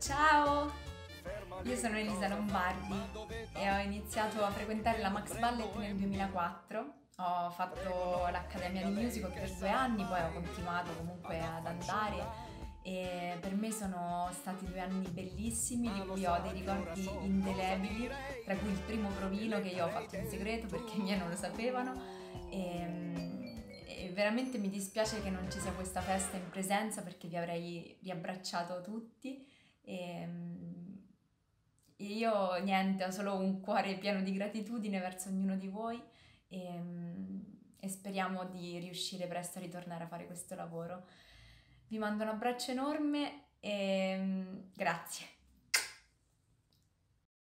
Ciao! Io sono Elisa Lombardi e ho iniziato a frequentare la Max Ballet nel 2004. Ho fatto l'Accademia di Musical per due anni, poi ho continuato comunque ad andare e per me sono stati due anni bellissimi di cui ho dei ricordi indelebili, tra cui il primo provino che io ho fatto in segreto perché i miei non lo sapevano e, e veramente mi dispiace che non ci sia questa festa in presenza perché vi avrei riabbracciato tutti e, io niente, ho solo un cuore pieno di gratitudine verso ognuno di voi e, e speriamo di riuscire presto a ritornare a fare questo lavoro. Vi mando un abbraccio enorme e mm, grazie.